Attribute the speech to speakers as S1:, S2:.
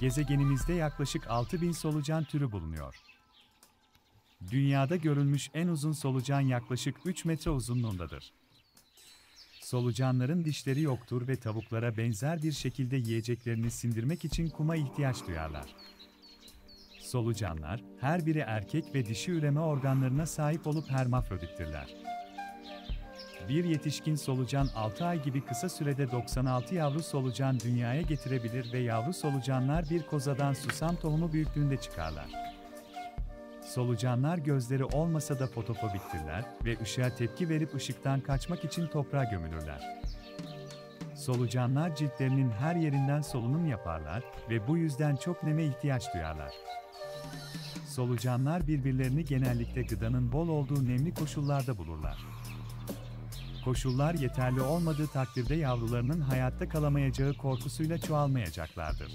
S1: Gezegenimizde yaklaşık 6000 solucan türü bulunuyor. Dünyada görülmüş en uzun solucan yaklaşık 3 metre uzunluğundadır. Solucanların dişleri yoktur ve tavuklara benzer bir şekilde yiyeceklerini sindirmek için kuma ihtiyaç duyarlar. Solucanlar, her biri erkek ve dişi üreme organlarına sahip olup hermafrodittirler. Bir yetişkin solucan 6 ay gibi kısa sürede 96 yavru solucan dünyaya getirebilir ve yavru solucanlar bir kozadan susam tohumu büyüklüğünde çıkarlar. Solucanlar gözleri olmasa da fotofobiktirler ve ışığa tepki verip ışıktan kaçmak için toprağa gömülürler. Solucanlar ciltlerinin her yerinden solunum yaparlar ve bu yüzden çok neme ihtiyaç duyarlar. Solucanlar birbirlerini genellikle gıdanın bol olduğu nemli koşullarda bulurlar. Koşullar yeterli olmadığı takdirde yavrularının hayatta kalamayacağı korkusuyla çoğalmayacaklardır.